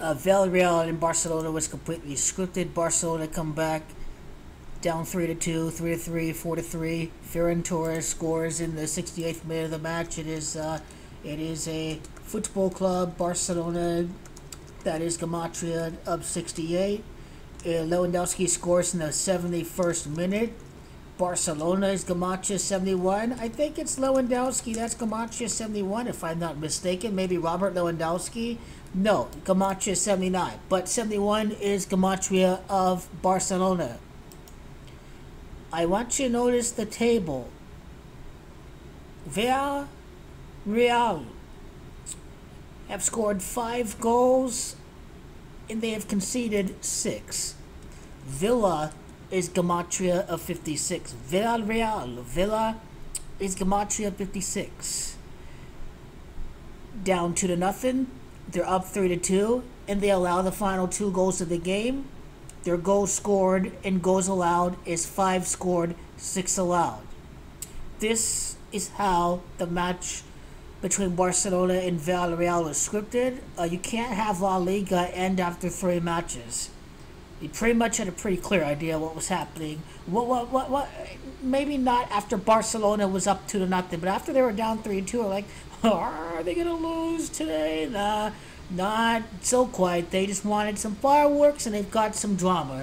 Uh, Villarreal in Barcelona was completely scripted. Barcelona come back down three to two, three to three, four to three. Ferran Torres scores in the 68th minute of the match. It is uh, it is a football club Barcelona that is Gematria of 68. Uh, Lewandowski scores in the 71st minute. Barcelona is Gematria 71. I think it's Lewandowski. That's Gematria 71, if I'm not mistaken. Maybe Robert Lewandowski. No, Gematria 79. But 71 is Gematria of Barcelona. I want you to notice the table. Villarreal have scored five goals and they have conceded six. Villa is Gematria of 56. Villarreal, Villa is Gematria 56. Down two to nothing. They're up three to two, and they allow the final two goals of the game. Their goals scored and goals allowed is five scored, six allowed. This is how the match between Barcelona and Villarreal was scripted. Uh, you can't have La Liga end after three matches you pretty much had a pretty clear idea what was happening. What, what, what, what? Maybe not after Barcelona was up two to nothing, but after they were down three two, like, are they gonna lose today? Nah, not so quite. They just wanted some fireworks, and they've got some drama.